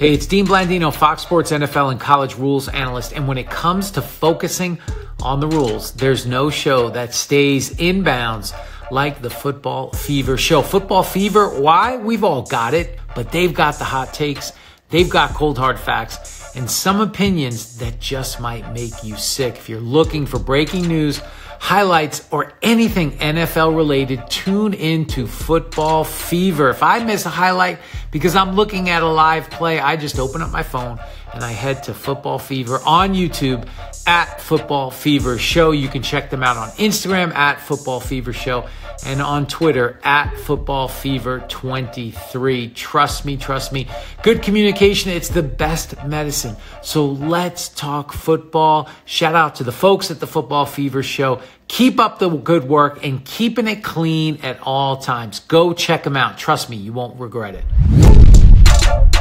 Hey, it's Dean Blandino, Fox Sports NFL and college rules analyst. And when it comes to focusing on the rules, there's no show that stays in bounds like the Football Fever show. Football Fever, why? We've all got it, but they've got the hot takes, they've got cold hard facts, and some opinions that just might make you sick. If you're looking for breaking news, highlights, or anything NFL related, tune into Football Fever. If I miss a highlight because I'm looking at a live play, I just open up my phone and I head to Football Fever on YouTube at Football Fever Show. You can check them out on Instagram at Football Fever Show and on Twitter at Football Fever 23. Trust me, trust me. Good communication, it's the best medicine. So let's talk football. Shout out to the folks at the Football Fever Show. Keep up the good work and keeping it clean at all times. Go check them out. Trust me, you won't regret it you